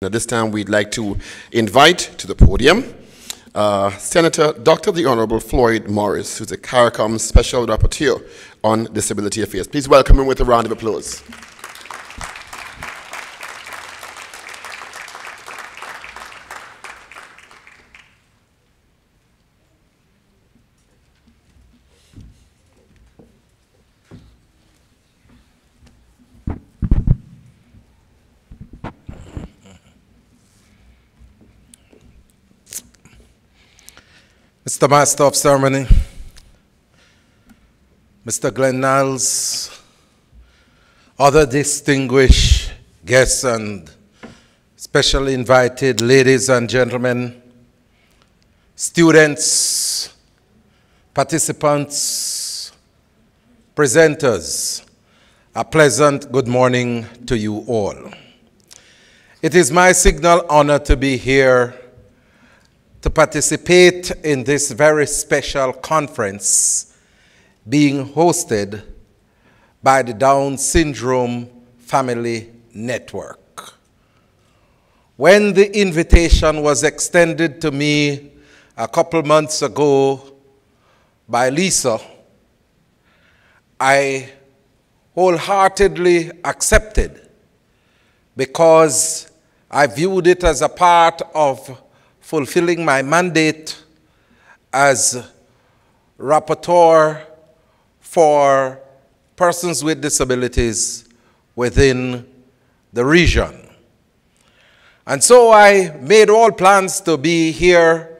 At this time, we'd like to invite to the podium uh, Senator Dr. the Honorable Floyd Morris, who's the CARICOM Special Rapporteur on Disability Affairs. Please welcome him with a round of applause. Mr. Master of Ceremony, Mr. Glenn Niles, other distinguished guests and specially invited ladies and gentlemen, students, participants, presenters, a pleasant good morning to you all. It is my signal honor to be here to participate in this very special conference being hosted by the Down Syndrome Family Network. When the invitation was extended to me a couple months ago by Lisa, I wholeheartedly accepted because I viewed it as a part of fulfilling my mandate as rapporteur for persons with disabilities within the region. And so I made all plans to be here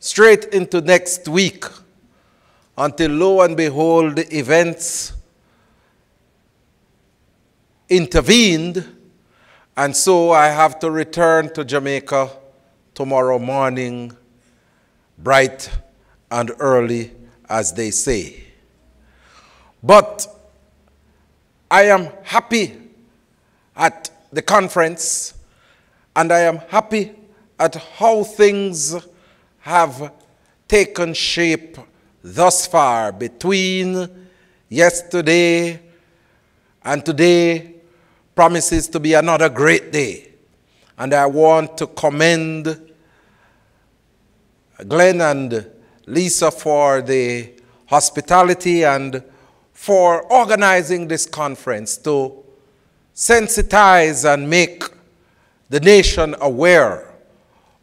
straight into next week until lo and behold, events intervened, and so I have to return to Jamaica tomorrow morning, bright and early, as they say. But I am happy at the conference, and I am happy at how things have taken shape thus far between yesterday and today promises to be another great day. And I want to commend Glenn and Lisa for the hospitality and for organizing this conference to sensitize and make the nation aware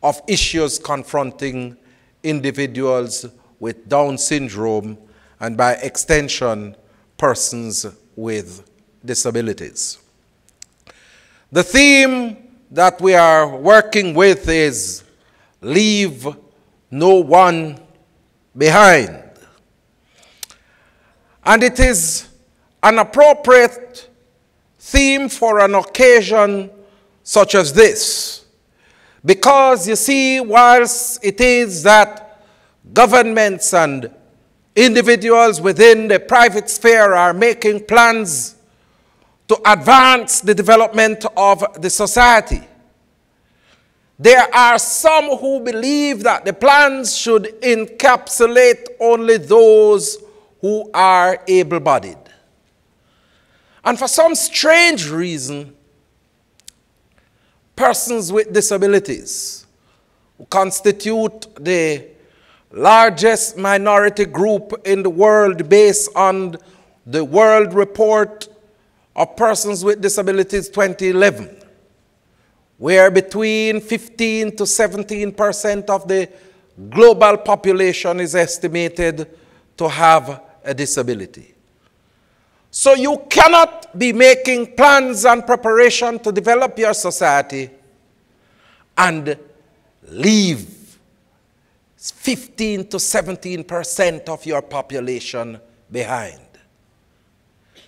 of issues confronting individuals with Down syndrome and by extension, persons with disabilities. The theme that we are working with is leave no one behind. And it is an appropriate theme for an occasion such as this. Because you see, whilst it is that governments and individuals within the private sphere are making plans to advance the development of the society, there are some who believe that the plans should encapsulate only those who are able bodied. And for some strange reason, persons with disabilities who constitute the largest minority group in the world based on the World Report of Persons with Disabilities 2011 where between 15 to 17 percent of the global population is estimated to have a disability. So you cannot be making plans and preparation to develop your society and leave 15 to 17 percent of your population behind.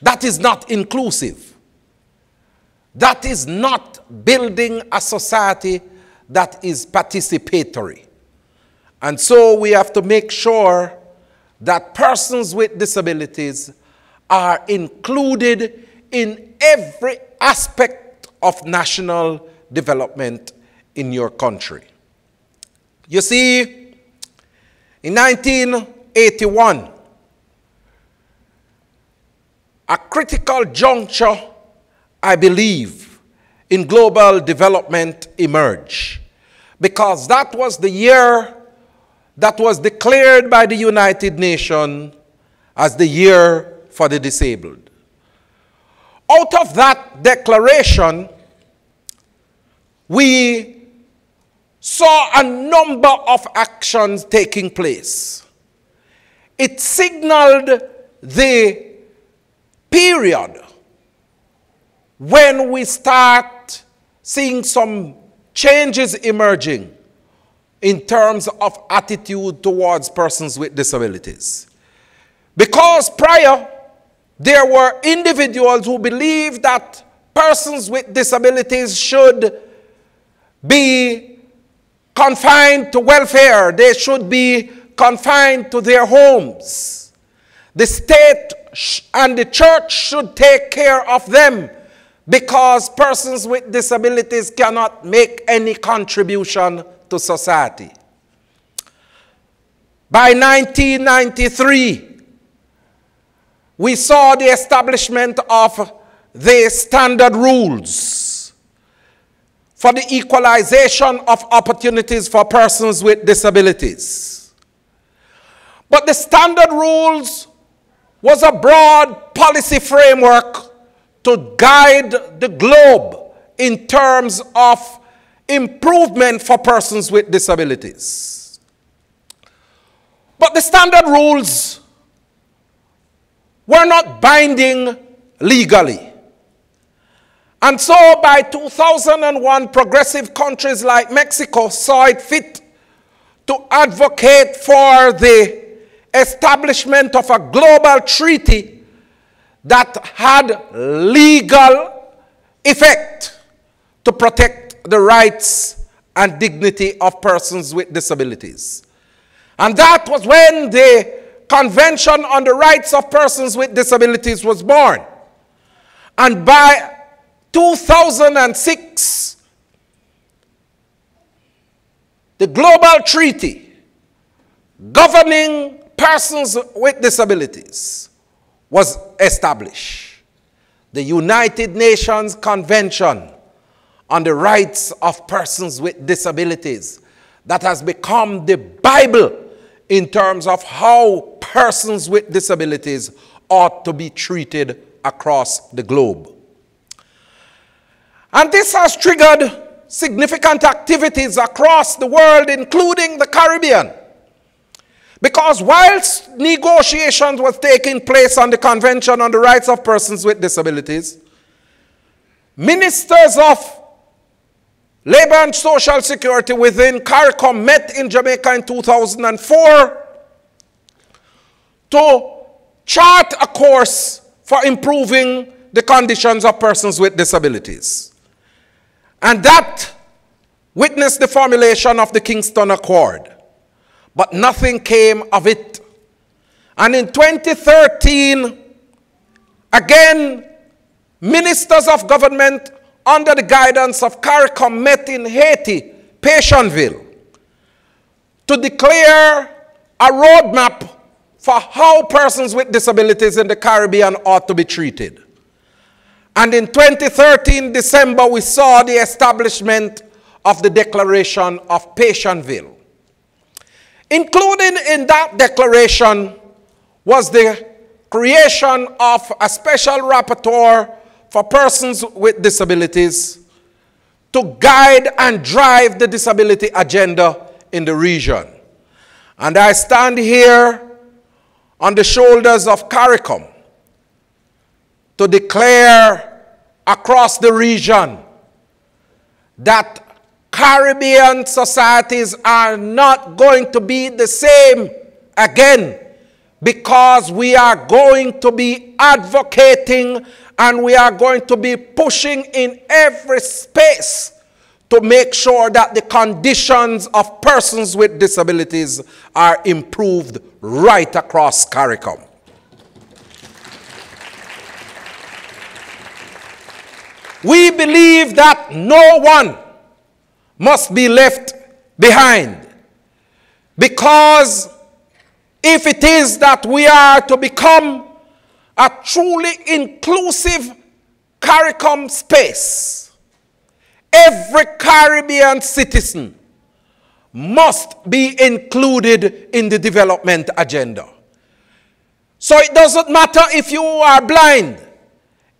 That is not inclusive. That is not building a society that is participatory. And so we have to make sure that persons with disabilities are included in every aspect of national development in your country. You see, in 1981, a critical juncture I believe, in global development emerge. Because that was the year that was declared by the United Nations as the year for the disabled. Out of that declaration, we saw a number of actions taking place. It signaled the period when we start seeing some changes emerging in terms of attitude towards persons with disabilities. Because prior, there were individuals who believed that persons with disabilities should be confined to welfare, they should be confined to their homes. The state and the church should take care of them because persons with disabilities cannot make any contribution to society. By 1993, we saw the establishment of the standard rules for the equalization of opportunities for persons with disabilities. But the standard rules was a broad policy framework to guide the globe in terms of improvement for persons with disabilities. But the standard rules were not binding legally. And so by 2001, progressive countries like Mexico saw it fit to advocate for the establishment of a global treaty that had legal effect to protect the rights and dignity of persons with disabilities. And that was when the Convention on the Rights of Persons with Disabilities was born. And by 2006, the global treaty governing persons with disabilities was established. The United Nations Convention on the Rights of Persons with Disabilities that has become the Bible in terms of how persons with disabilities ought to be treated across the globe. And this has triggered significant activities across the world, including the Caribbean. Because whilst negotiations were taking place on the Convention on the Rights of Persons with Disabilities, ministers of Labor and Social Security within CARICOM met in Jamaica in 2004 to chart a course for improving the conditions of persons with disabilities. And that witnessed the formulation of the Kingston Accord but nothing came of it. And in 2013, again, ministers of government under the guidance of CARICOM met in Haiti, Pétionville, to declare a roadmap for how persons with disabilities in the Caribbean ought to be treated. And in 2013, December, we saw the establishment of the Declaration of Pétionville. Included in that declaration was the creation of a special rapporteur for persons with disabilities to guide and drive the disability agenda in the region. And I stand here on the shoulders of CARICOM to declare across the region that Caribbean societies are not going to be the same again because we are going to be advocating and we are going to be pushing in every space to make sure that the conditions of persons with disabilities are improved right across CARICOM. We believe that no one must be left behind. Because if it is that we are to become a truly inclusive CARICOM space, every Caribbean citizen must be included in the development agenda. So it doesn't matter if you are blind.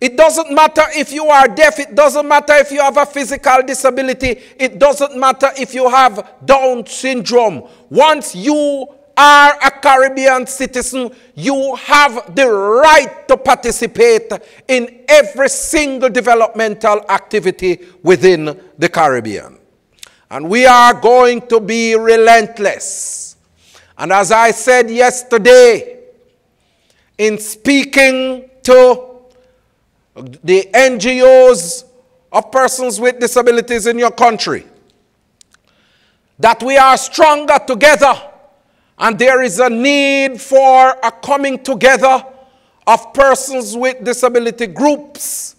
It doesn't matter if you are deaf. It doesn't matter if you have a physical disability. It doesn't matter if you have Down syndrome. Once you are a Caribbean citizen, you have the right to participate in every single developmental activity within the Caribbean. And we are going to be relentless. And as I said yesterday, in speaking to the NGOs of persons with disabilities in your country, that we are stronger together and there is a need for a coming together of persons with disability groups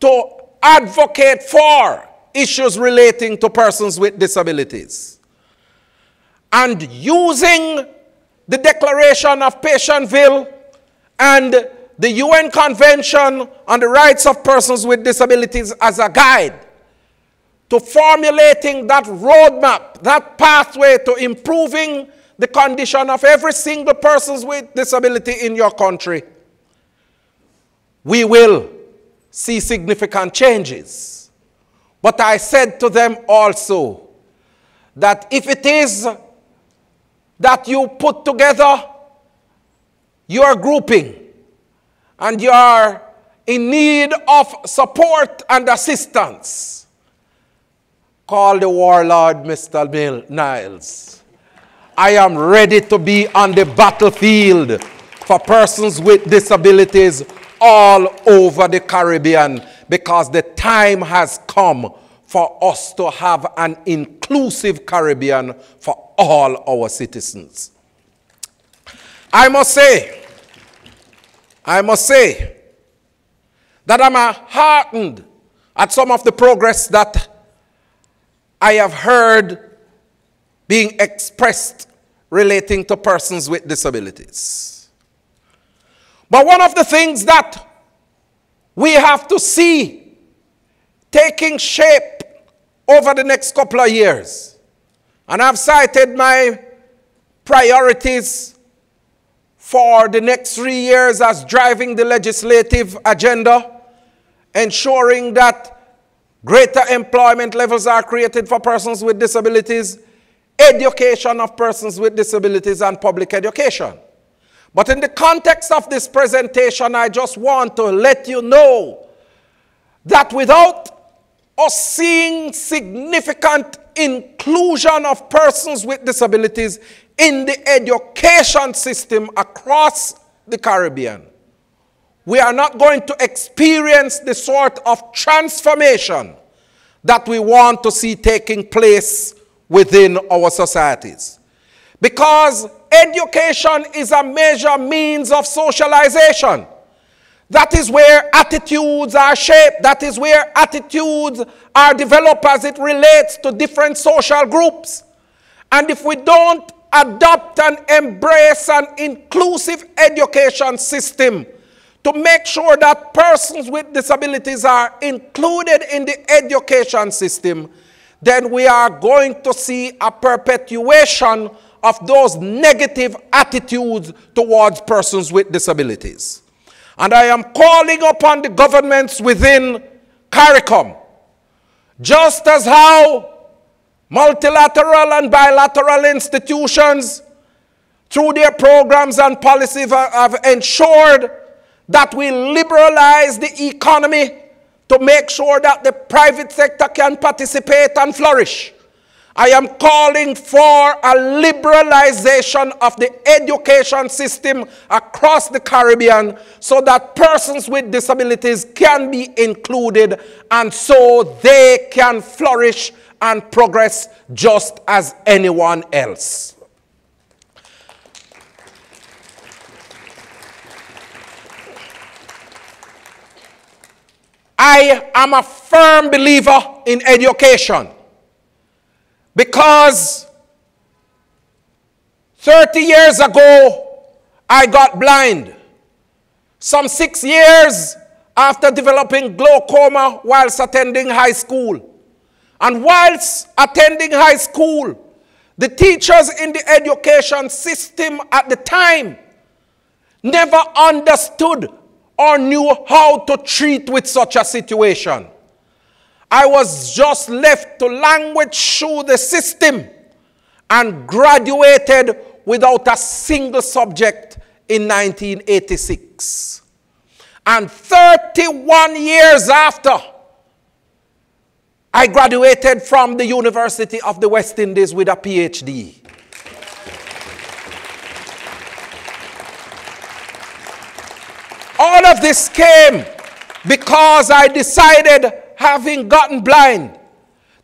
to advocate for issues relating to persons with disabilities. And using the Declaration of Pétionville and the UN Convention on the Rights of Persons with Disabilities as a guide to formulating that roadmap, that pathway to improving the condition of every single person with disability in your country, we will see significant changes. But I said to them also that if it is that you put together your grouping and you are in need of support and assistance, call the warlord Mr. Mill Niles. I am ready to be on the battlefield for persons with disabilities all over the Caribbean because the time has come for us to have an inclusive Caribbean for all our citizens. I must say, I must say that I'm heartened at some of the progress that I have heard being expressed relating to persons with disabilities. But one of the things that we have to see taking shape over the next couple of years, and I've cited my priorities for the next three years as driving the legislative agenda, ensuring that greater employment levels are created for persons with disabilities education of persons with disabilities and public education. But in the context of this presentation, I just want to let you know that without us seeing significant inclusion of persons with disabilities in the education system across the Caribbean, we are not going to experience the sort of transformation that we want to see taking place within our societies. Because education is a major means of socialization. That is where attitudes are shaped. That is where attitudes are developed as it relates to different social groups. And if we don't adopt and embrace an inclusive education system to make sure that persons with disabilities are included in the education system, then we are going to see a perpetuation of those negative attitudes towards persons with disabilities. And I am calling upon the governments within CARICOM, just as how multilateral and bilateral institutions, through their programs and policies, have ensured that we liberalize the economy to make sure that the private sector can participate and flourish. I am calling for a liberalization of the education system across the Caribbean so that persons with disabilities can be included and so they can flourish and progress just as anyone else. I am a firm believer in education because 30 years ago, I got blind. Some six years after developing glaucoma whilst attending high school. And whilst attending high school, the teachers in the education system at the time never understood or knew how to treat with such a situation. I was just left to language through the system and graduated without a single subject in 1986. And 31 years after, I graduated from the University of the West Indies with a PhD. All of this came because I decided, having gotten blind,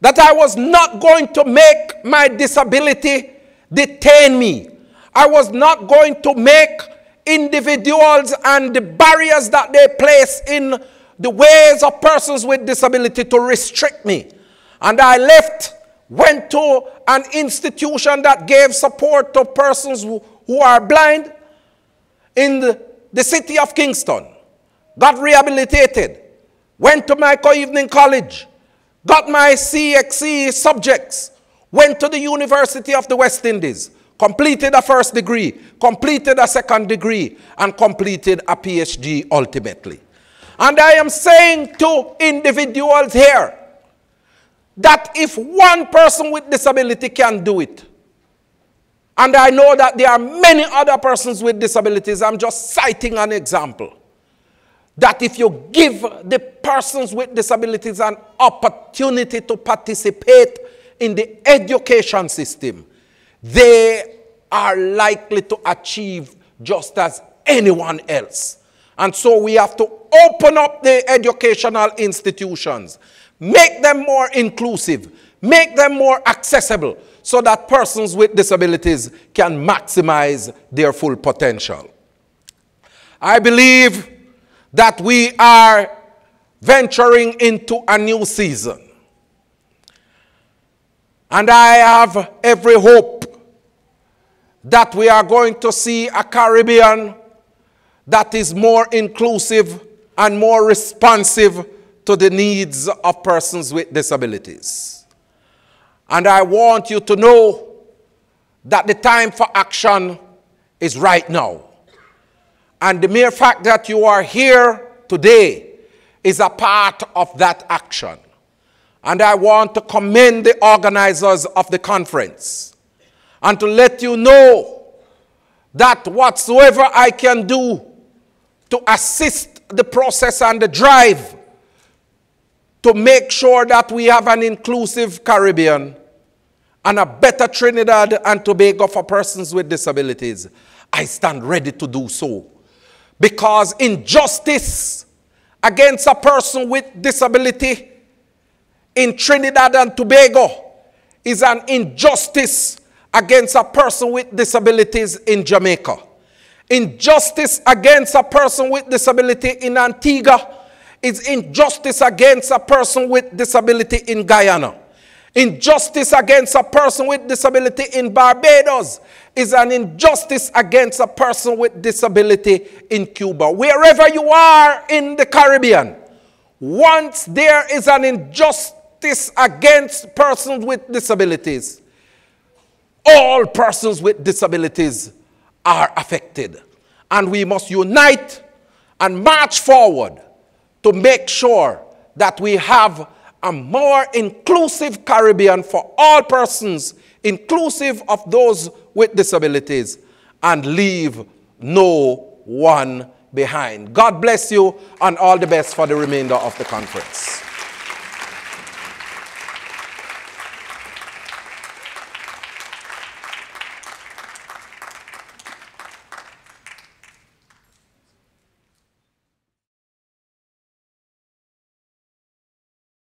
that I was not going to make my disability detain me. I was not going to make individuals and the barriers that they place in the ways of persons with disability to restrict me. And I left, went to an institution that gave support to persons who, are blind in the, the city of Kingston, got rehabilitated, went to Mico Evening College, got my CXC subjects, went to the University of the West Indies, completed a first degree, completed a second degree, and completed a PhD ultimately. And I am saying to individuals here that if one person with disability can do it, and I know that there are many other persons with disabilities, I'm just citing an example. That if you give the persons with disabilities an opportunity to participate in the education system, they are likely to achieve just as anyone else. And so we have to open up the educational institutions, make them more inclusive, make them more accessible so that persons with disabilities can maximize their full potential. I believe that we are venturing into a new season. And I have every hope that we are going to see a Caribbean that is more inclusive and more responsive to the needs of persons with disabilities. And I want you to know that the time for action is right now. And the mere fact that you are here today is a part of that action. And I want to commend the organizers of the conference and to let you know that whatsoever I can do to assist the process and the drive to make sure that we have an inclusive Caribbean and a better Trinidad and Tobago for persons with disabilities, I stand ready to do so. Because injustice against a person with disability in Trinidad and Tobago is an injustice against a person with disabilities in Jamaica. Injustice against a person with disability in Antigua is injustice against a person with disability in Guyana. Injustice against a person with disability in Barbados is an injustice against a person with disability in Cuba. Wherever you are in the Caribbean, once there is an injustice against persons with disabilities. All persons with disabilities are affected. And we must unite and march forward to make sure that we have a more inclusive Caribbean for all persons, inclusive of those with disabilities, and leave no one behind. God bless you and all the best for the remainder of the conference.